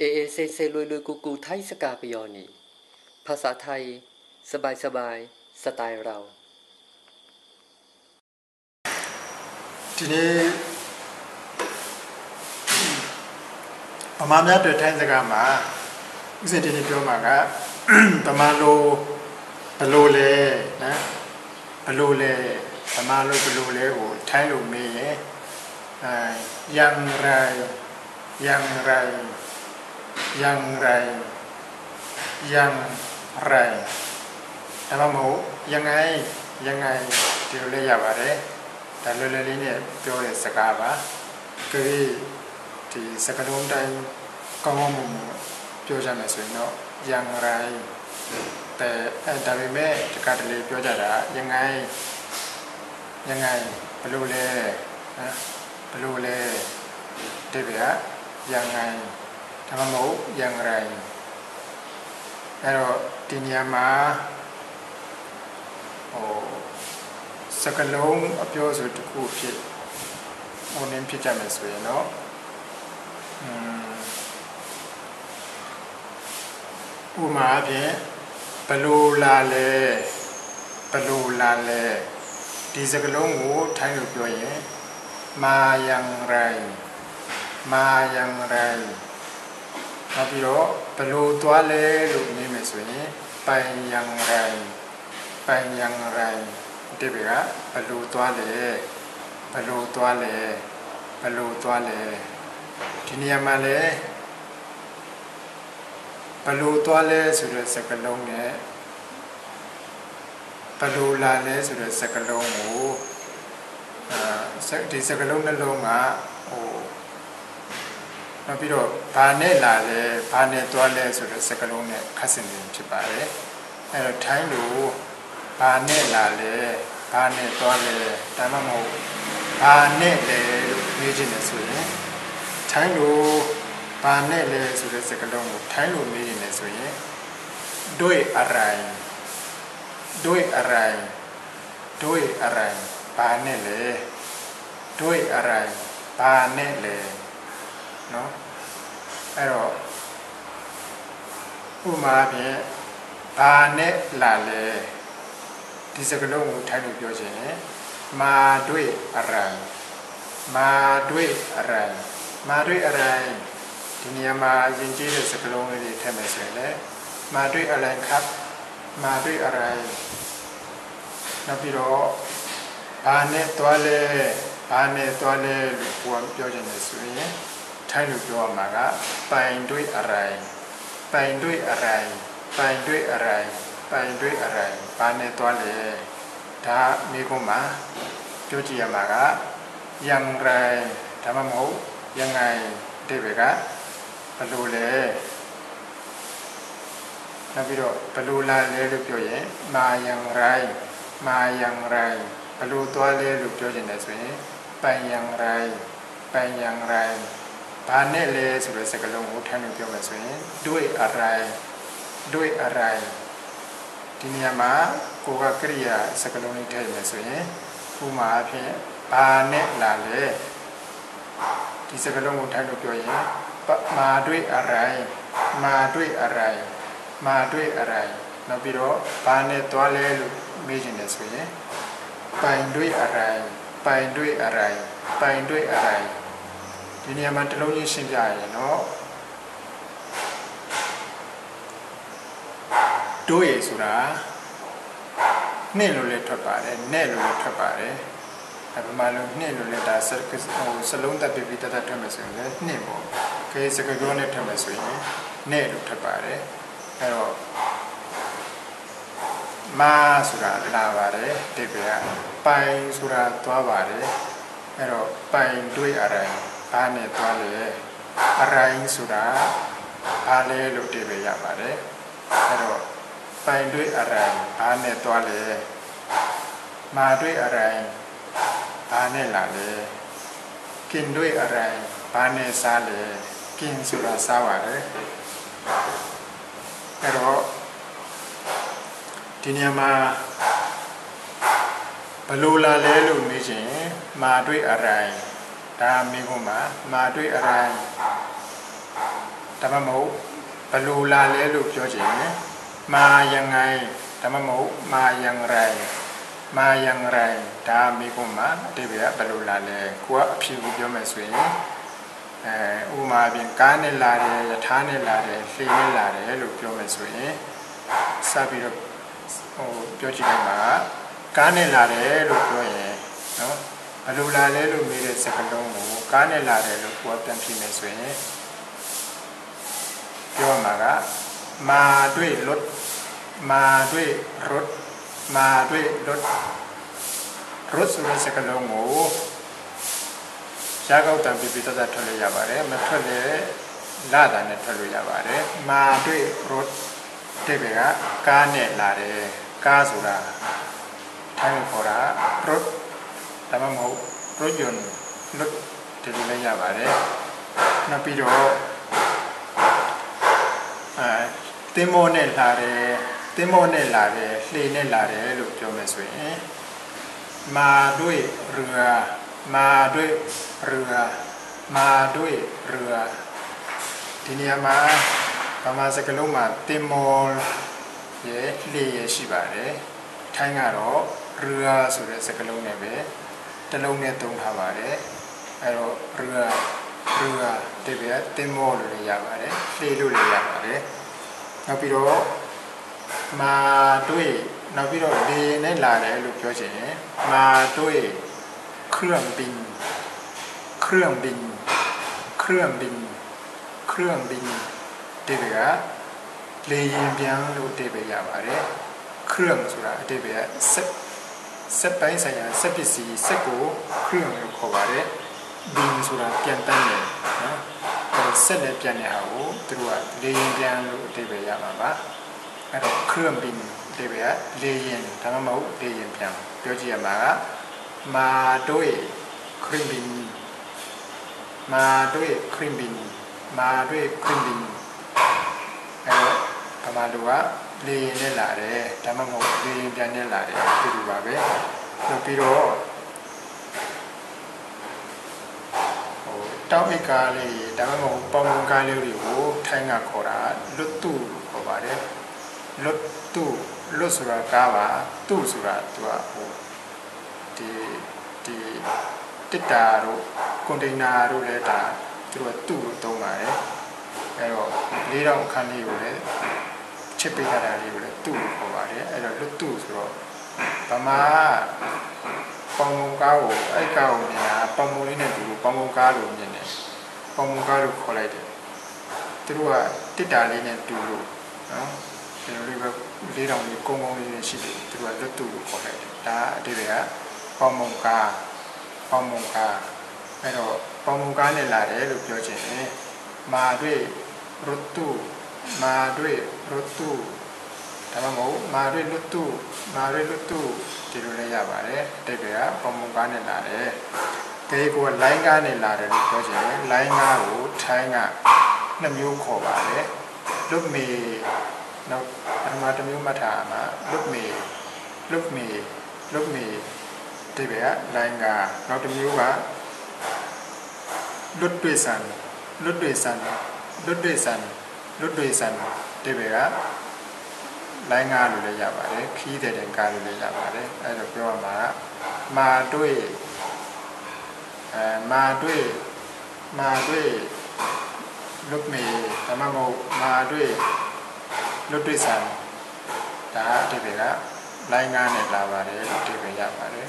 အေးအေးဆေးဆေးလွယ်လွယ်ကူကူထိုင်းစကားပြောနေภาษาไทยสบายสบายสไตล์เรา ဒီနေ့ဗမာများတွေထိုင်းစကားမှာဥစဉ်ဒီနေ့ပြောမှာကဗမာလိုဘလို့လဲနော်ဘလို့လဲဗမာလိုဘလို့လဲကိုထိုင်းလိုမေးရင်အဲယံไรယံ ไรယံไรယံไรဒါမှမဟုတ်ยังไงยังไงဒီလိုလေးရပါတယ်ဒါလွယ်လွယ်လေးနဲ့ပြောတဲ့စကားပါကြည့်ဒီစကားလုံးတိုင်းကောင်းကောင်းမွန်မွန်ပြောကြမယ်ဆိုရင်တော့ยังไรแต่အဲဒါပေမဲ့ဒီကတလေပြောကြတာยังไงยังไงဘယ်လိုလဲနော်ဘယ်လိုလဲဒီပြยังไง ဒါမှမဟုတ်ရန်ကြိုင်အဲ့တော့ဒီနေရာမှာဟိုစကလုံးအပြောဆိုတစ်ခုဖြစ်ဟိုနင်းဖြစ်ကြမယ်ဆိုရင်တော့ဥမာအဖြစ်ဘလိုလာလဲဘလိုလာလဲဒီစကလုံးကိုထိုင်းလို့ပြောရင်မာယံရိုင်မာယံရိုင် နောက်ပြီးတော့ဘလို့သွားလဲလို့မြင်မယ်ဆိုရင်ပိုင်ယံရိုင်ပိုင်ယံရိုင်ဒီဘေကဘလို့သွားလဲဘလို့သွားလဲဘလို့သွားလဲဒီနေရာမှာလဲဘလို့သွားလဲဆိုတဲ့စကားလုံးနဲ့ဘလို့လာလဲဆိုတဲ့စကားလုံးကိုအာဒီစကားလုံးနှလုံးကဟို နောက်ပြီးတော့ဘာနဲ့လာလဲဘာနဲ့သွားလဲဆိုတဲ့စကားလုံးနဲ့ခတ်ဆင်နေဖြစ်ပါတယ်အဲတော့ထိုင်းလို့ဘာနဲ့လာလဲဘာနဲ့သွားလဲဒါမှမဟုတ်ဘာနဲ့လဲလို့ပြောချင်တယ်ဆိုရင်ထိုင်းလို့ဘာနဲ့လဲဆိုတဲ့စကားလုံးကိုထိုင်းလို့မေးနေတယ်ဆိုရင်ด้วยอะไรด้วยอะไรด้วยอะไรဘာနဲ့လဲด้วยอะไรဘာနဲ့လဲ เนาะအဲ့တော့ဥမာဖြင့်ဘာနဲ့လာလဲဒီစကားလုံးကိုထိုင်လို့ပြောချင်ရင်မာด้วยอะไรမာด้วยอะไรမာด้วยอะไรဒီနေရာမှာယဉ်ကျေးတဲ့စကားလုံးလေးတွေထည့်မယ်ဆိုရင်လည်းမာด้วยอะไรครับမာด้วยอะไรနောက်ပြီးတော့ဘာနဲ့သွားလဲဘာနဲ့သွားလဲလို့ကိုယ်ပြောချင်တယ်ဆိုရင် ထိုင်းလိုပြောရမှာကပိုင်တွေ့အရိုင်ပိုင်တွေ့အရိုင်ပိုင်တွေ့အရိုင်ပိုင်တွေ့အရိုင်ဘာနဲ့သွားလဲဒါမိကုန်းမှာပြောကြည့်ရမှာကယံရိုင်ဒါမှမဟုတ်ယံငိုင်ဒီဘက်ကဘလို့လဲနောက်ပြီးတော့ဘလို့လာလဲလို့ပြောရင်မာယံရိုင်မာယံရိုင်ဘလို့သွားလဲလို့ပြောချင်တယ်ဆိုရင်ပိုင်ယံရိုင်ပိုင်ယံရိုင် ဘာနဲ့လဲဆိုတဲ့စကားလုံးကိုထပ်လို့ပြောမယ်ဆိုရင်တွေ့အရိုင်တွေ့အရိုင်ဒီနေရာမှာကိုကကရိယာစကားလုံးလေးထည့်မယ်ဆိုရင်ဥမာအဖြစ်ဘာနဲ့လာလဲဒီစကားလုံးကိုထပ်လို့ပြောရင်မာတွေ့အရိုင်မာတွေ့အရိုင်မာတွေ့အရိုင်နောက်ပြီးတော့ဘာနဲ့သွားလဲလို့မေးချင်တယ်ဆိုရင်ပိုင်တွေ့အရိုင်ပိုင်တွေ့အရိုင်ပိုင်တွေ့အရိုင် ဒီနေရာမှာတစ်လုံးချင်းရှင်းပြရရင်တော့တို့ရဆိုတာနှစ်လို့လည်းထွက်ပါတယ်နဲ့လို့လည်းထွက်ပါတယ်အပမာလို့နှစ်လို့လည်းဒါစကဟိုစလုံးတက်ပြီးတတ်ထွက်မယ်ဆိုရင်လည်းနှစ်ပေါ့ခေစကကြောနဲ့ထွက်မယ်ဆိုရင်နဲ့လို့ထွက်ပါတယ်အဲတော့မာဆိုတာလာပါတယ်တိပ္ပယ်ကပိုင်ဆိုတာသွားပါတယ်အဲတော့ပိုင်တွေးအရိုင်း ဘာနဲ့သွားလဲအရိုင်းဆိုတာဘာလဲလို့တိပ္ပယ်ရပါတယ်အဲတော့ပိုင်တွေးအရိုင်းဘာနဲ့သွားလဲမာတွေးအရိုင်းဘာနဲ့လာလဲกินด้วยอะไรဘာနဲ့စားလဲกินဆိုတာစားပါတယ်အဲတော့ဒီနေရာမှာဘလို့လာလဲလို့မေးချင်မာတွေ့အရိုင်း ဒါမိကုမှာမာတွေ့အရိုင်းဒါမှမဟုတ်ဘလူလာလဲလို့ပြောချင်တယ်မာယံငိုင်းဒါမှမဟုတ်မာယံရိုင်းမာယံရိုင်းဒါမိကုမှာအတိပ္ပယ်ဘလူလာလဲကိုကအဖြစ်ကိုပြောမယ်ဆိုရင်အဲဥမာပြင်ကားနဲ့လာတယ်ယထာနဲ့လာတယ်လှေနဲ့လာတယ်လို့ပြောမယ်ဆိုရင်စပြီးတော့ဟိုပြောကြည့်လိုက်ပါကားနဲ့လာတယ်လို့ပြောရင်နော် ဘယ်လိုလာလဲလို့မေးတဲ့စကားလုံးကိုကားနဲ့လာတယ်လို့ကိုကပြန်ဖြေမယ်ဆိုရင်ပြောမှာကมาด้วยรถมาด้วยรถมาด้วยรถรถဆိုတဲ့စကားလုံးကိုရှားကောက်တံပြပြတတ်ထွက်လို့ရပါတယ်မထွက်လေလာတာနဲ့ထွက်လို့ရပါတယ်มาด้วยรถတဲ့ဘက်ကကားနဲ့လာတယ်ကားဆိုတာထိုင်းခေါ်တာรถ ဒါမှမဟုတ်รถยนต์รถဒီလိုလည်းရပါတယ်နောက်ပြီးတော့အဲတင်းမောနဲ့လာတယ်တင်းမောနဲ့လာတယ်လှေနဲ့လာတယ်လို့ပြောမယ်ဆိုရင်มาด้วยเรือมาด้วยเรือมาด้วยเรือဒီနေရာမှာဗမာစကားလုံးမှာတင်းမောရဲ့လှေရဲ့ရှိပါတယ်ထိုင်းကတော့เรือဆိုတဲ့စကားလုံးနဲ့ပဲ တစ်လုံးနဲ့သုံးထားပါတယ်အဲတော့เรือเรือတကယ်တင်းမောလို့လည်းရပါတယ်လှေလို့လည်းရပါတယ်နောက်ပြီးတော့မာတွေ့နောက်ပြီးတော့လေနဲ့လာတယ်လို့ပြောချင်ရင်မာတွေ့เครื่องบินเครื่องบินเครื่องบินเครื่องบินဒီကလေရင်ပြန်လို့အတိပ္ပယ်ရပါတယ်เครื่องဆိုတာအတိပ္ပယ်ကစက် စက်ပိုင်းဆိုင်ရာစက်ပစ္စည်းစက်ကိုခရီးဝင်လို့ခေါ်ပါတယ်ဘီဆိုတာပြန်တန်းတယ်နော်အဲဆက်လက်ပြန်တဲ့ဟာကိုသူတို့ကလေရင်ပြန်လို့အတိပ္ပယ်ရမှာပါအဲတော့ cream bin အတိပ္ပယ်ကလေရင်ဒါမှမဟုတ်လေရင်ပြန်ပြောကြည့်ရမှာကမာတို့ရဲ့ cream bin မာတို့ရဲ့ cream bin မာတို့ရဲ့ cream bin အဲတော့ဗမာတို့က လေရင်နဲ့လာတယ်ဒါမှမဟုတ်လေရင်ပြန်နဲ့လာတယ်ဒီလိုပါပဲနောက်ပြီးတော့ဟိုတောက်အိတ်ကားလေးဒါမှမဟုတ်ပေါင်ပုံကားလေးတွေကိုထိုင်းကခေါ်တာလွတ်တုခေါ်ပါတယ်လွတ်တုလွတ်ဆိုတာကားပါတုဆိုတာသူကဟိုဒီဒီတစ်တာတို့ကွန်တိန်နာတို့လည်းဒါသူတို့ကတုလို့သုံးပါတယ်အဲတော့လေးတောင်အခန်းလေးကိုလည်း ဖြစ်ပေးရတာလေးကိုလည်းသူ့ကိုခေါ်ပါတယ်အဲ့တော့လွတ်သူ့ဆိုတော့ဗမာပုံမူကားကိုအဲ့ကားကိုမြင်တာပုံမူလေးနဲ့သူကိုပုံမူကားလို့မြင်တယ်ပုံမူကားလို့ခေါ်လိုက်တယ်သူတို့ကတစ်တာလေးနဲ့တူလို့နော်ကျွန်တော်တို့ကလေးတောင်ကြီးကုန်းကုန်းလေးနဲ့ရှိတယ်သူတို့ကလွတ်သူ့ကိုခေါ်လိုက်တယ်ဒါအတိတ်ကပုံမူကားပုံမူကားအဲ့တော့ပုံမူကားနဲ့လာတယ်လို့ပြောချင်တယ်မာတွေ့ရတုမာတွေ့ လွတ်တုဒါမှမဟုတ်မာရီလွတ်တုမာရီလွတ်တုဒီလိုလည်းရပါတယ်တိတ်ပဲကပုံပုံကားနဲ့လာတယ်ဒေကိုလိုင်းကားနဲ့လာတယ်လို့ပြောချင်တယ်လိုင်းကားကိုထိုင်းကနှစ်မျိုးခေါ်ပါတယ်လွတ်မေနောက်ပထမတစ်မျိုးမှတ်ထားမှာလွတ်မေလွတ်မေလွတ်မေတိတ်ပဲကလိုင်းကားနောက်တစ်မျိုးကလွတ်တွေ့ဆန်လွတ်တွေ့ဆန်လွတ်တွေ့ဆန်လွတ်တွေ့ဆန် ဒီဘက်ကလိုင်းကားလို့လည်းရပါတယ်ခီးတဲ့တဲ့ကားလို့လည်းရပါတယ်အဲဒါပြောရမှာကမာတွေ့အဲမာတွေ့မာတွေ့လွတ်မီဒါမှမဟုတ်မာတွေ့လွတ်တွေ့ဆန်ဒါအတိပ္ပယ်ကလိုင်းကားနဲ့လာပါတယ်လို့အတိပ္ပယ်ရပါတယ်